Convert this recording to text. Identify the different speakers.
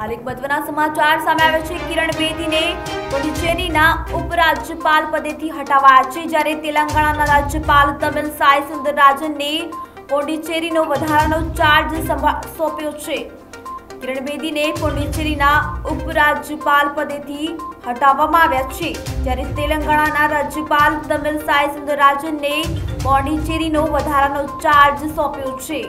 Speaker 1: હાલ એક મહત્વના સમાચાર સામે આવે છે. કિરણ બેદીને પુડુચેરીના ઉપરાજ્યપાલ પદેથી હટાવાયા છે. જ્યારે તેલંગાણાના રાજ્યપાલ તમિલ સાઈ સુંદરરાજનને પોંડિચેરીનો વધારાનો ચાર્જ સોંપ્યો છે. કિરણ બેદીને પોંડિચેરીના ઉપરાજ્યપાલ પદેથી હટાવવામાં આવ્યા છે. જ્યારે તેલંગાણાના રાજ્યપાલ તમિલ સાઈ સુંદરરાજનને પોંડિચેરીનો વધારાનો ચાર્જ સોંપ્યો છે.